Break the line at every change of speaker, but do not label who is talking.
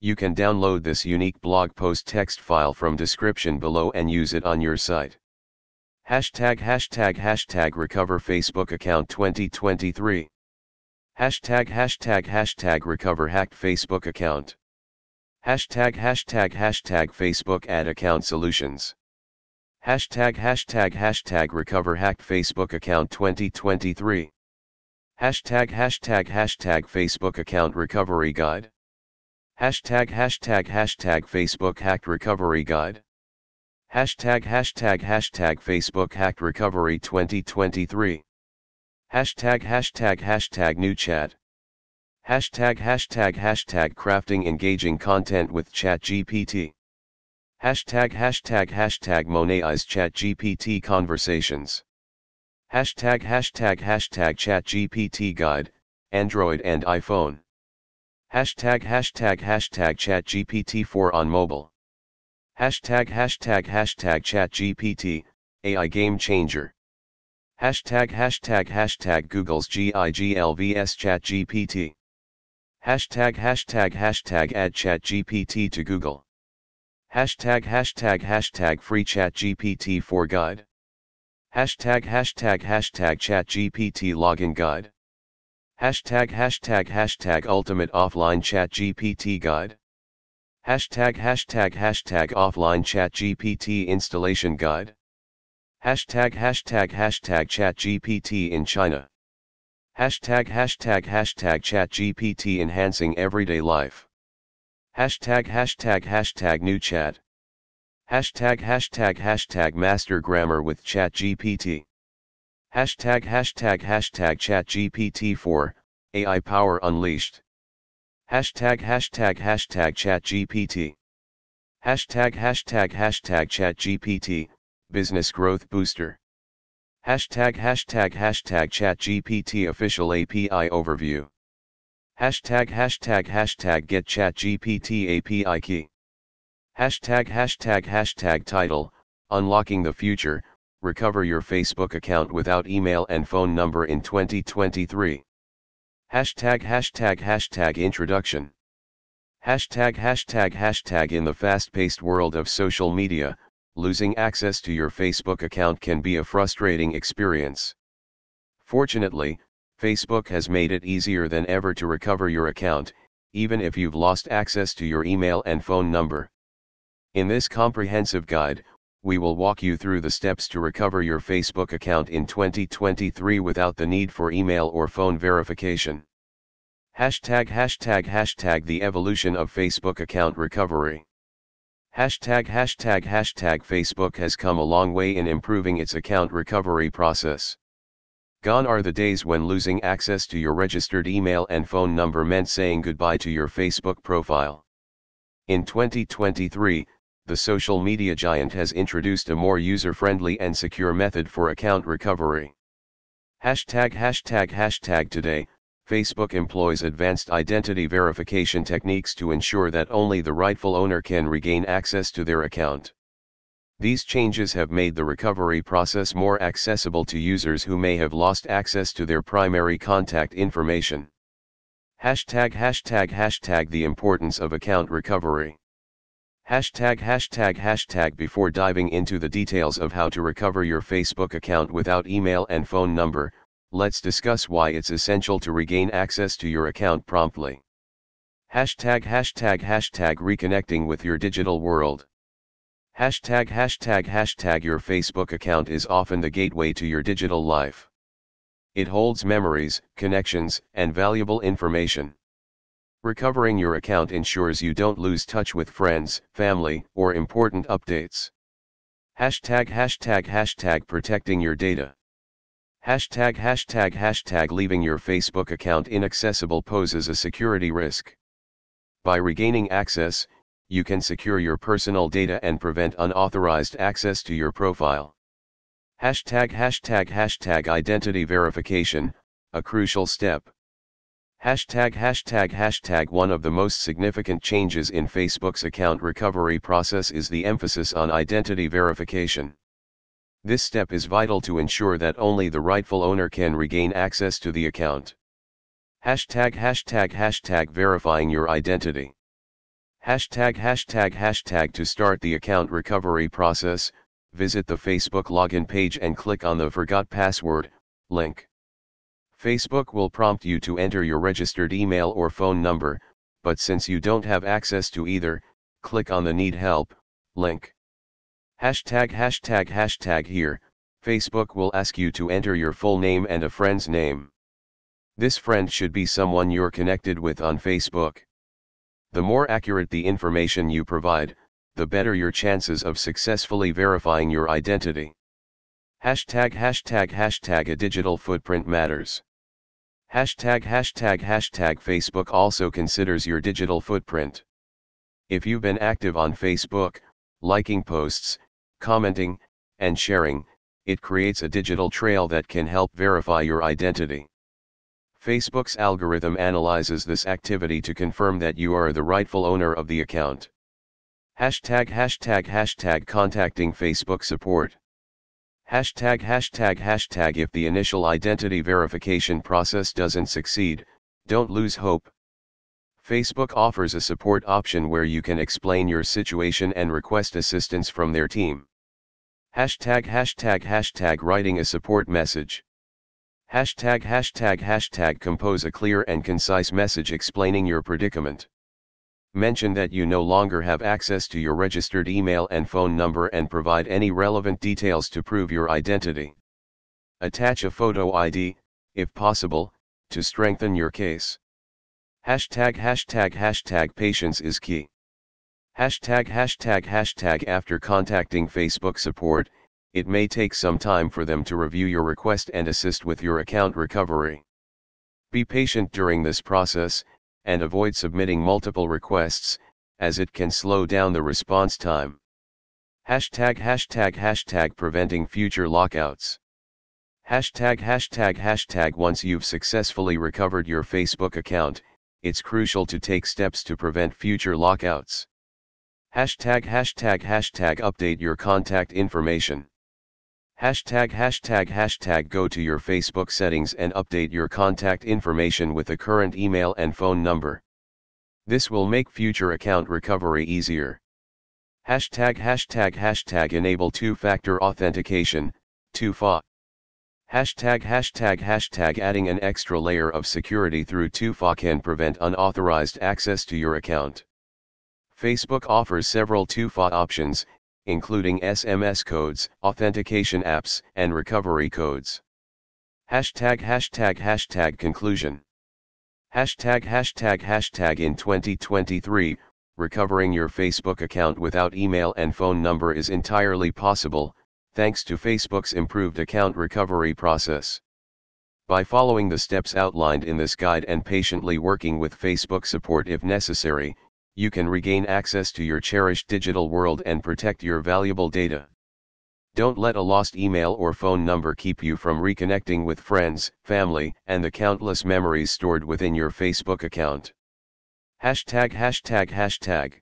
You can download this unique blog post text file from description below and use it on your site. Hashtag hashtag hashtag recover Facebook account 2023. Hashtag hashtag hashtag recover hacked Facebook account. Hashtag hashtag hashtag Facebook ad account solutions. Hashtag hashtag hashtag recover hacked Facebook account 2023. Hashtag hashtag hashtag Facebook account recovery guide. Hashtag hashtag hashtag Facebook hacked recovery guide. Hashtag hashtag hashtag Facebook hacked recovery 2023. Hashtag hashtag hashtag new chat. Hashtag hashtag hashtag crafting engaging content with ChatGPT. Hashtag hashtag hashtag monetize ChatGPT conversations. Hashtag hashtag hashtag ChatGPT guide, Android and iPhone. Hashtag hashtag hashtag ChatGPT4 on mobile. Hashtag hashtag hashtag ChatGPT, AI game changer. Hashtag hashtag hashtag Google's GIGLVS ChatGPT. Hashtag hashtag hashtag add ChatGPT to Google. Hashtag hashtag hashtag free ChatGPT 4 guide. Hashtag hashtag hashtag ChatGPT login guide. Hashtag hashtag hashtag ultimate offline chat GPT guide. Hashtag hashtag hashtag offline chat GPT installation guide. Hashtag hashtag hashtag chat GPT in China. Hashtag hashtag hashtag chat GPT enhancing everyday life. Hashtag hashtag hashtag new chat. Hashtag hashtag hashtag master grammar with chat GPT. Hashtag hashtag hashtag ChatGPT4, AI Power Unleashed. Hashtag hashtag hashtag ChatGPT. Hashtag hashtag hashtag ChatGPT, Business Growth Booster. Hashtag hashtag hashtag ChatGPT Official API Overview. Hashtag hashtag hashtag Get ChatGPT API Key. Hashtag hashtag hashtag Title, Unlocking the Future, recover your Facebook account without email and phone number in 2023. Hashtag hashtag hashtag introduction. Hashtag hashtag hashtag in the fast-paced world of social media, losing access to your Facebook account can be a frustrating experience. Fortunately, Facebook has made it easier than ever to recover your account, even if you've lost access to your email and phone number. In this comprehensive guide, we will walk you through the steps to recover your Facebook account in 2023 without the need for email or phone verification. Hashtag hashtag hashtag the evolution of Facebook account recovery. Hashtag hashtag hashtag Facebook has come a long way in improving its account recovery process. Gone are the days when losing access to your registered email and phone number meant saying goodbye to your Facebook profile. In 2023, the social media giant has introduced a more user-friendly and secure method for account recovery. Hashtag hashtag hashtag today, Facebook employs advanced identity verification techniques to ensure that only the rightful owner can regain access to their account. These changes have made the recovery process more accessible to users who may have lost access to their primary contact information. Hashtag hashtag hashtag the importance of account recovery. Hashtag hashtag hashtag before diving into the details of how to recover your Facebook account without email and phone number, let's discuss why it's essential to regain access to your account promptly. Hashtag hashtag hashtag reconnecting with your digital world. Hashtag hashtag hashtag your Facebook account is often the gateway to your digital life. It holds memories, connections, and valuable information. Recovering your account ensures you don't lose touch with friends, family, or important updates. Hashtag hashtag hashtag protecting your data. Hashtag hashtag hashtag leaving your Facebook account inaccessible poses a security risk. By regaining access, you can secure your personal data and prevent unauthorized access to your profile. Hashtag hashtag hashtag identity verification, a crucial step. Hashtag hashtag hashtag one of the most significant changes in Facebook's account recovery process is the emphasis on identity verification. This step is vital to ensure that only the rightful owner can regain access to the account. Hashtag hashtag hashtag verifying your identity. Hashtag hashtag hashtag to start the account recovery process, visit the Facebook login page and click on the Forgot Password link. Facebook will prompt you to enter your registered email or phone number, but since you don't have access to either, click on the Need Help link. Hashtag hashtag hashtag here, Facebook will ask you to enter your full name and a friend's name. This friend should be someone you're connected with on Facebook. The more accurate the information you provide, the better your chances of successfully verifying your identity. Hashtag hashtag hashtag a digital footprint matters. Hashtag hashtag hashtag Facebook also considers your digital footprint. If you've been active on Facebook, liking posts, commenting, and sharing, it creates a digital trail that can help verify your identity. Facebook's algorithm analyzes this activity to confirm that you are the rightful owner of the account. Hashtag hashtag hashtag contacting Facebook support. Hashtag hashtag hashtag if the initial identity verification process doesn't succeed, don't lose hope. Facebook offers a support option where you can explain your situation and request assistance from their team. Hashtag hashtag hashtag writing a support message. Hashtag hashtag hashtag compose a clear and concise message explaining your predicament. Mention that you no longer have access to your registered email and phone number and provide any relevant details to prove your identity. Attach a photo ID, if possible, to strengthen your case. Hashtag hashtag hashtag patience is key. Hashtag hashtag hashtag after contacting Facebook support, it may take some time for them to review your request and assist with your account recovery. Be patient during this process, and avoid submitting multiple requests, as it can slow down the response time. Hashtag hashtag hashtag preventing future lockouts. Hashtag hashtag hashtag once you've successfully recovered your Facebook account, it's crucial to take steps to prevent future lockouts. Hashtag hashtag hashtag update your contact information. Hashtag hashtag hashtag go to your Facebook settings and update your contact information with a current email and phone number. This will make future account recovery easier. Hashtag hashtag hashtag enable two-factor authentication, 2FA. Hashtag hashtag hashtag adding an extra layer of security through 2FA can prevent unauthorized access to your account. Facebook offers several 2FA options, including SMS codes, authentication apps, and recovery codes. Hashtag hashtag hashtag conclusion. Hashtag hashtag hashtag in 2023, recovering your Facebook account without email and phone number is entirely possible, thanks to Facebook's improved account recovery process. By following the steps outlined in this guide and patiently working with Facebook support if necessary, you can regain access to your cherished digital world and protect your valuable data. Don't let a lost email or phone number keep you from reconnecting with friends, family, and the countless memories stored within your Facebook account. Hashtag hashtag hashtag